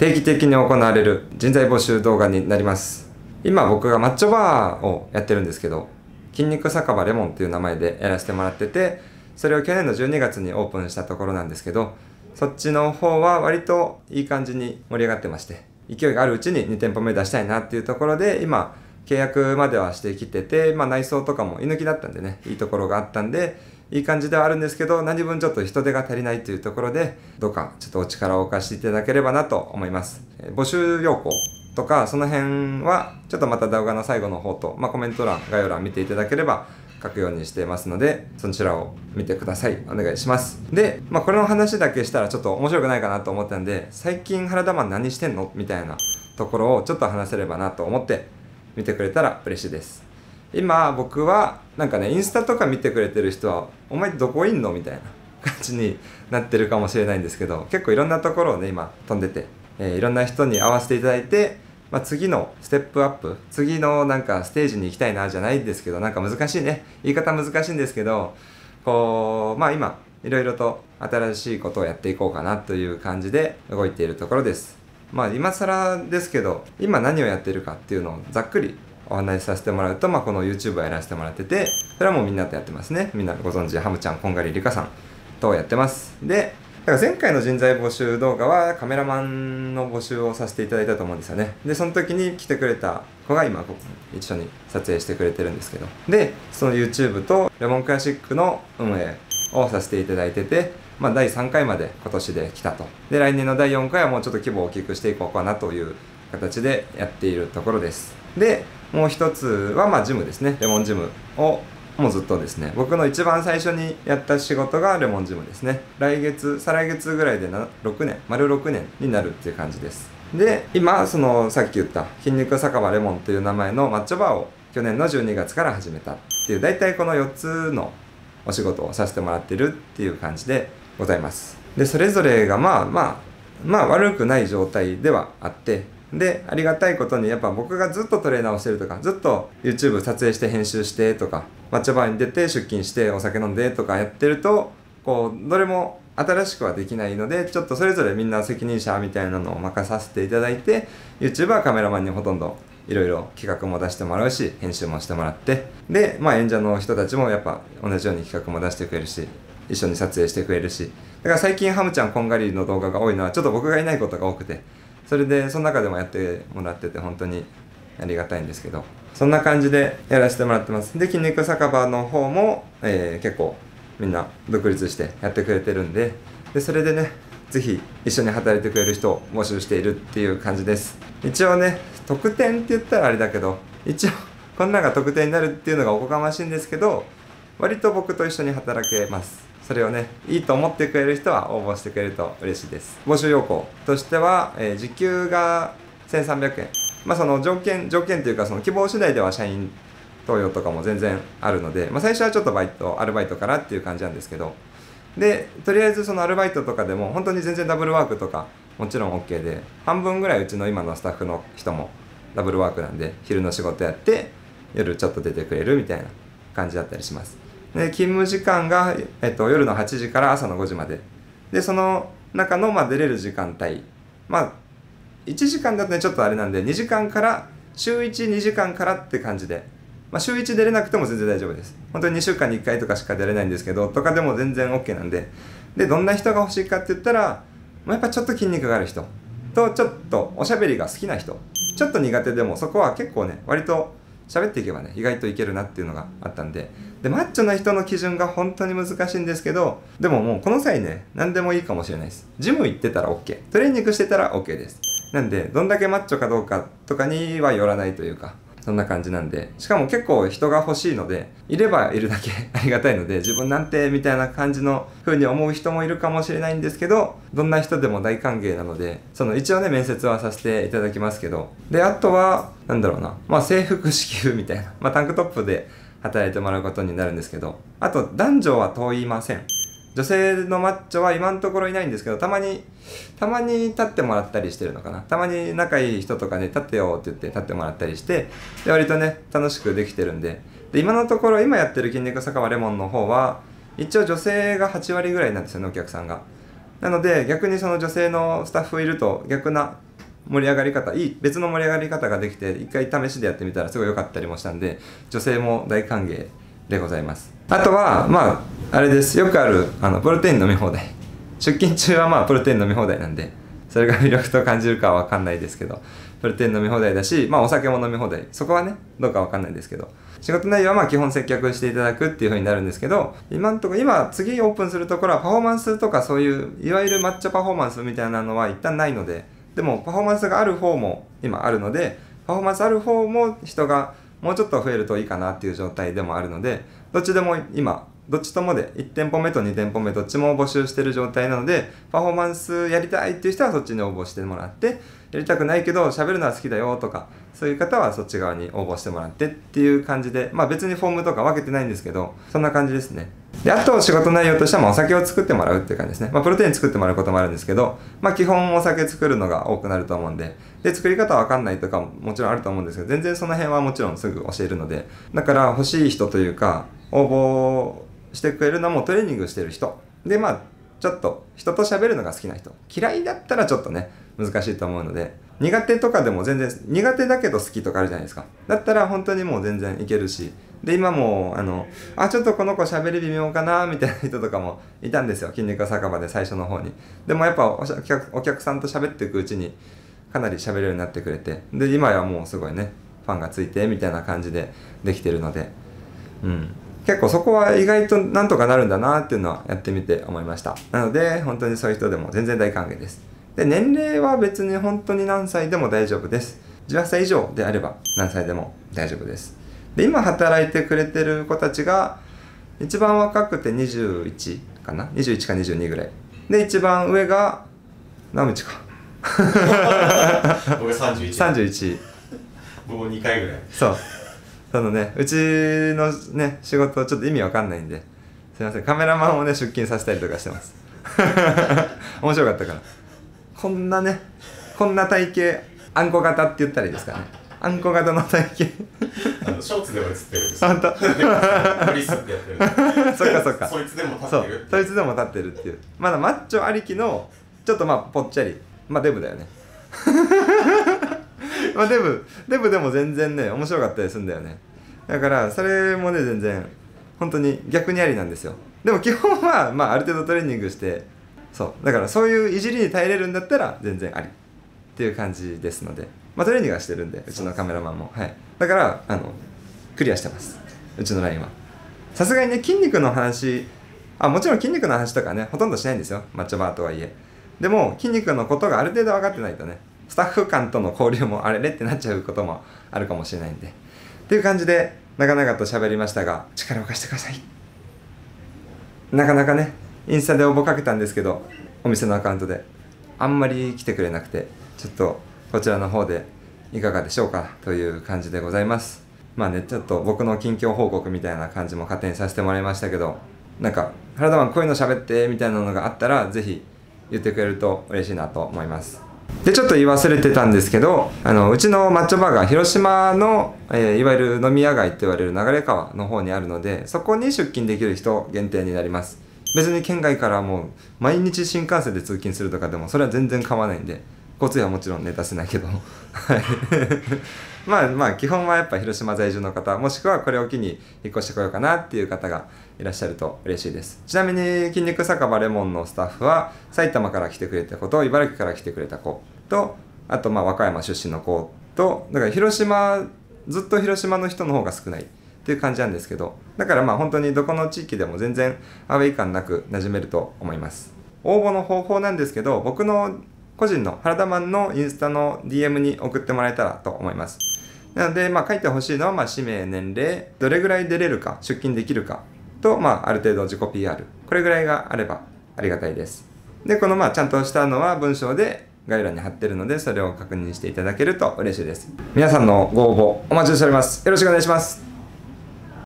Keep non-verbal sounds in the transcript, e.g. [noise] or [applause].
定期的に行われる人材募集動画になります。今僕がマッチョバーをやってるんですけど筋肉酒場レモンっていう名前でやらせてもらっててそれを去年の12月にオープンしたところなんですけどそっちの方は割といい感じに盛り上がってまして勢いがあるうちに2店舗目出したいなっていうところで今契約まではしてきてて、まあ、内装とかも居抜きだったんでねいいところがあったんでいい感じではあるんですけど何分ちょっと人手が足りないというところでどうかちょっとお力をお貸していただければなと思います、え募集要項とかその辺はちょっとまた動画の最後の方と、まあ、コメント欄概要欄見ていただければ書くようにしていますのでそちらを見てください。お願いします。で、まあ、これの話だけしたらちょっと面白くないかなと思ったんで最近原田マン何してんの？みたいなところをちょっと話せればなと思って見てくれたら嬉しいです。今僕はなんかねインスタとか見てくれてる人は「お前どこいんの?」みたいな [laughs] 感じになってるかもしれないんですけど結構いろんなところをね今飛んでて、えー、いろんな人に会わせていただいて、まあ、次のステップアップ次のなんかステージに行きたいなじゃないんですけどなんか難しいね言い方難しいんですけどこうまあ今いろいろと新しいことをやっていこうかなという感じで動いているところですまあ今更ですけど今何をやってるかっていうのをざっくりお話しさせてもらうと、まあ、この YouTube をやらせてもらっててそれはもうみんなとやってますね。みんなご存知ハムちゃんこんがりりかさんとやってます。でだから前回の人材募集動画はカメラマンの募集をさせていただいたと思うんですよね。でその時に来てくれた子が今一緒に撮影してくれてるんですけど。でその YouTube とレモンクラシックの運営をさせていただいててまあ、第3回まで今年で来たと。で来年の第4回はもうちょっと規模を大きくしていこうかなという形でやっているところです。でもう一つはまあジムですね。レモンジムをもうずっとですね。僕の一番最初にやった仕事がレモンジムですね。来月再来月ぐらいで6年丸6年になるっていう感じです。で今そのさっき言った筋肉酒場レモンという名前のマッチョバーを去年の12月から始めたっていう大体この4つのお仕事をさせてもらってるっていう感じでございます。でそれぞれがまあまあまあ悪くない状態ではあってでありがたいことにやっぱ僕がずっとトレーナーをしてるとかずっと YouTube 撮影して編集してとかマッチョバーに出て出勤してお酒飲んでとかやってるとこうどれも新しくはできないのでちょっとそれぞれみんな責任者みたいなのを任させていただいて YouTube はカメラマンにほとんどいろいろ企画も出してもらうし編集もしてもらってでまあ演者の人たちもやっぱ同じように企画も出してくれるし一緒に撮影してくれるし。だから最近ハムちゃんこんがりの動画が多いのはちょっと僕がいないことが多くて。それでその中でもやってもらってて本当にありがたいんですけどそんな感じでやらせてもらってます。で筋肉酒場の方も、えー、結構みんな独立してやってくれてるんででそれでね是非一緒に働いてくれる人を募集しているっていう感じです。一応ね特典って言ったらあれだけど一応こんなが特典になるっていうのがおこがましいんですけど割と僕と一緒に働けます。それをねいいと思ってくれる人は応募してくれると嬉しいです。募集要項としては、えー、時給が1300円。まあその条件条件というかその希望次第では社員登用とかも全然あるので、まあ、最初はちょっとバイトアルバイトからっていう感じなんですけど。でとりあえずそのアルバイトとかでも本当に全然ダブルワークとかもちろん OK で半分ぐらいうちの今のスタッフの人もダブルワークなんで昼の仕事やって夜ちょっと出てくれるみたいな感じだったりします。で勤務時間が、えっと、夜の8時から朝の5時まで。でその中の、まあ、出れる時間帯。まあ1時間だとねちょっとあれなんで2時間から週12時間からって感じで、まあ、週1出れなくても全然大丈夫です。本当に2週間に1回とかしか出れないんですけどとかでも全然 OK なんで。でどんな人が欲しいかって言ったら、まあ、やっぱちょっと筋肉がある人。とちょっとおしゃべりが好きな人。ちょっと苦手でもそこは結構ね割と喋っていけばね意外といけるなっていうのがあったんで。でマッチョな人の基準が本当に難しいんですけどでももうこの際ね何でもいいかもしれないです。ジム行ってたら OK トレーニングしてたら OK です。なんでどんだけマッチョかどうかとかにはよらないというかそんな感じなんで。しかも結構人が欲しいのでいればいるだけ [laughs] ありがたいので自分なんてみたいな感じの風に思う人もいるかもしれないんですけどどんな人でも大歓迎なのでその一応ね面接はさせていただきますけど。であとはなんだろうな。まあ制服支給みたいな。まあタンクトップで働いてもらうことになるんですけどあと男女は問いません。女性のマッチョは今のところいないんですけどたまにたまに立ってもらったりしてるのかな。たまに仲いい人とかね立ってよって言って立ってもらったりしてで割とね楽しくできてるんで。で今のところ今やってる筋肉酒場レモンの方は一応女性が8割ぐらいなんですよねお客さんが。なので逆にその女性のスタッフいると逆な盛り上がり方いい別の盛り上がり方ができて一回試しでやってみたらすごい良かったりもしたんで女性も大歓迎でございます。あとはまああれです。よくあるあのプロテイン飲み放題。出勤中はまあプロテイン飲み放題なんでそれが魅力と感じるかは分かんないですけどプロテイン飲み放題だしまあお酒も飲み放題。そこはねどうか分かんないですけど。仕事内容はまあ基本接客していただくっていう風になるんですけど今んとこ今次オープンするところはパフォーマンスとかそういういわゆる抹茶パフォーマンスみたいなのは一旦ないのででもパフォーマンスがある方も今あるのでパフォーマンスある方も人がもうちょっと増えるといいかなっていう状態でもあるのでどっちでも今どっちともで1店舗目と2店舗目どっちも募集してる状態なのでパフォーマンスやりたいっていう人はそっちに応募してもらってやりたくないけど喋るのは好きだよとかそういう方はそっち側に応募してもらってっていう感じでまあ別にフォームとか分けてないんですけどそんな感じですね。であと仕事内容としてはまあお酒を作ってもらうっていう感じですね。まあプロテイン作ってもらうこともあるんですけどまあ基本お酒作るのが多くなると思うんで。で作り方わかんないとかももちろんあると思うんですけど全然その辺はもちろんすぐ教えるので。だから欲しい人というか応募してくれるのもトレーニングしてる人。でまあちょっと人と喋るのが好きな人。嫌いだったらちょっとね難しいと思うので。苦手とかでも全然苦手だけど好きとかあるじゃないですか。だったら本当にもう全然いけるしで今もあのあちょっとこの子喋り微妙かなみたいな人とかもいたんですよ。筋肉酒場で最初の方に。でもやっぱお客お客さんと喋っていくうちにかなり喋れるようになってくれて。で今やもうすごいねファンがついてみたいな感じでできてるので。うん。結構そこは意外となんとかなるんだなっていうのはやってみて思いました。なので本当にそういう人でも全然大歓迎です。で年齢は別に本当に何歳でも大丈夫です。18歳以上であれば何歳でも大丈夫です。で今働いてくれてる子たちが一番若くて21かな？21か22ぐらい。で一番上が何日か。僕31 31僕2回ぐらい。そう。そのねうちのね仕事ちょっと意味わかんないんで。すいません。カメラマンをね出勤させたりとかしてます。[laughs] 面白かったから。こんなねこんな体型あんこ型って言ったらいいですかねあんこ型の体型あのショーツでも映ってるんですあんた。ブリスってやってるそっかそっか。[laughs] そいつでも立ってるそいつでも立ってるっていう。まだマッチョありきのちょっとまあぽっちゃり。まあデブだよね。[laughs] まあデブ。デブでも全然ね面白かったりするんだよね。だからそれもね全然本当に逆にありなんですよ。でも基本はまあある程度トレーニングしてそう。だからそういういじりに耐えれるんだったら全然あり。っていう感じですのでまあトレーニングはしてるんでうちのカメラマンも。はい。だからあのクリアしてます。うちのラインは。さすがにね筋肉の話あもちろん筋肉の話とかねほとんどしないんですよ。マッチョバーとはいえ。でも筋肉のことがある程度分かってないとねスタッフ間との交流もあれれってなっちゃうこともあるかもしれないんで。っていう感じで長々と喋りましたが力を貸してください。なかなかねインスタで応募かけたんですけどお店のアカウントであんまり来てくれなくてちょっとこちらの方でいかがでしょうかという感じでございます。まあねちょっと僕の近況報告みたいな感じも勝手にさせてもらいましたけどなんか「原田マンこういうの喋って」みたいなのがあったらぜひ言ってくれると嬉しいなと思います。でちょっと言い忘れてたんですけどあのうちのマッチョバーガー広島の、えーいわゆる飲み屋街って言われる流れ川の方にあるのでそこに出勤できる人限定になります。別に県外からもう毎日新幹線で通勤するとかでもそれは全然構わないんで交通費はもちろんね出せないけど。はい。[laughs] まあまあ基本はやっぱ広島在住の方もしくはこれを機に引っ越してこようかなっていう方がいらっしゃると嬉しいです。ちなみに筋肉酒場レモンのスタッフは埼玉から来てくれた子と茨城から来てくれた子とあとまあ和歌山出身の子とだから広島ずっと広島の人の方が少ないっていう感じなんですけどだからまあ本当にどこの地域でも全然アウェイ感なく馴染めると思います。応募の方法なんですけど僕の個人の原田マンのインスタの DM に送ってもらえたらと思いますなので、まあ、書いてほしいのは、まあ、氏名、年齢、どれぐらい出れるか、出勤できるかと、まあ、ある程度自己 PR。これぐらいがあればありがたいです。で、この、まあ、ちゃんとしたのは文章で概要欄に貼ってるので、それを確認していただけると嬉しいです。皆さんのご応募お待ちしております。よろしくお願いします。